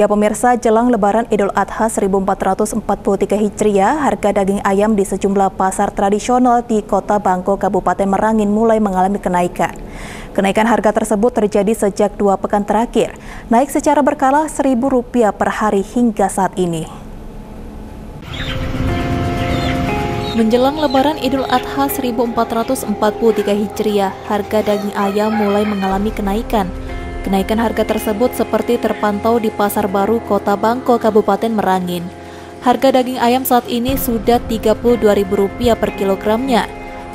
Ya pemirsa, jelang lebaran Idul Adha 1443 Hijriah, harga daging ayam di sejumlah pasar tradisional di Kota Bangko, Kabupaten Merangin mulai mengalami kenaikan. Kenaikan harga tersebut terjadi sejak dua pekan terakhir, naik secara berkala Rp1.000 per hari hingga saat ini. Menjelang lebaran Idul Adha 1443 Hijriah, harga daging ayam mulai mengalami kenaikan. Kenaikan harga tersebut seperti terpantau di Pasar Baru Kota Bangko, Kabupaten Merangin. Harga daging ayam saat ini sudah Rp32.000 per kilogramnya,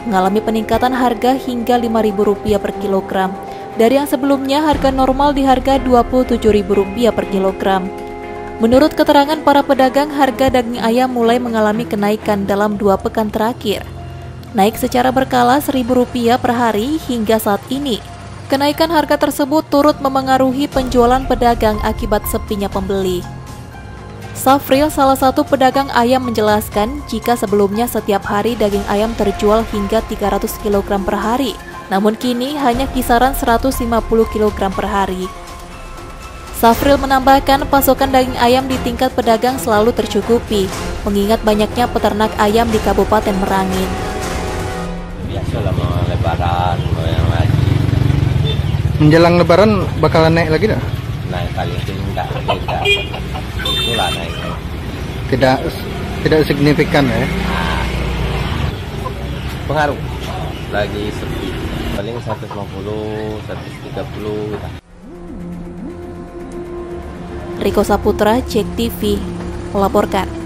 mengalami peningkatan harga hingga Rp5.000 per kilogram. Dari yang sebelumnya harga normal di harga Rp27.000 per kilogram. Menurut keterangan para pedagang, harga daging ayam mulai mengalami kenaikan dalam dua pekan terakhir. Naik secara berkala Rp1.000 per hari hingga saat ini. Kenaikan harga tersebut turut memengaruhi penjualan pedagang akibat sepinya pembeli. Safril, salah satu pedagang ayam menjelaskan jika sebelumnya setiap hari daging ayam terjual hingga 300 kg per hari, namun kini hanya kisaran 150 kg per hari. Safril menambahkan pasokan daging ayam di tingkat pedagang selalu tercukupi, mengingat banyaknya peternak ayam di Kabupaten Merangin. Biasalah mau lebaran, Menjelang lebaran bakalan naik lagi dah? naik paling tidak tidak itulah naik. Tidak tidak signifikan ya. Pengaruh lagi sepi paling 150 130 gitu. Riko Saputra, Cek TV, melaporkan.